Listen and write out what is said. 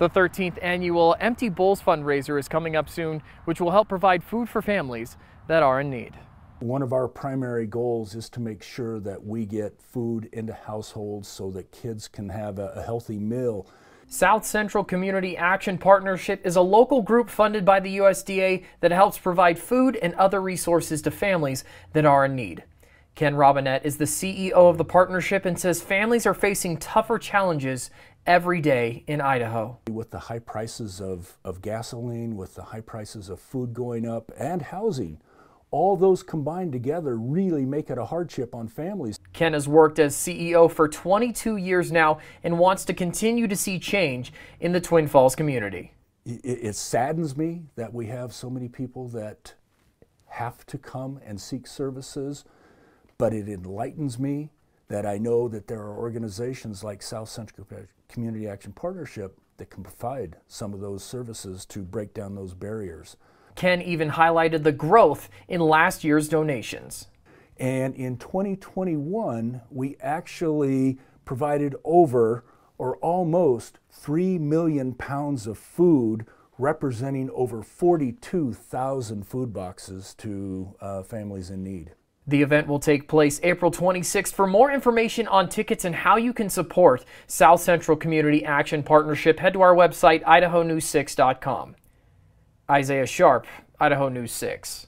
The 13th annual Empty Bowls fundraiser is coming up soon, which will help provide food for families that are in need. One of our primary goals is to make sure that we get food into households so that kids can have a, healthy meal. South Central Community Action Partnership is a local group funded by the USDA that helps provide food and other resources to families that are in need. Ken Robinette is the CEO of the partnership and says families are facing tougher challenges every day in Idaho. With the high prices of, of gasoline, with the high prices of food going up, and housing, all those combined together really make it a hardship on families. Ken has worked as CEO for 22 years now and wants to continue to see change in the Twin Falls community. It, it saddens me that we have so many people that have to come and seek services, but it enlightens me that I know that there are organizations like South Central Community Action Partnership that can provide some of those services to break down those barriers. Ken even highlighted the growth in last year's donations. And in 2021, we actually provided over or almost 3 million pounds of food representing over 42,000 food boxes to uh, families in need. The event will take place April 26th. For more information on tickets and how you can support South Central Community Action Partnership, head to our website, idahonews6.com. Isaiah Sharp, Idaho News 6.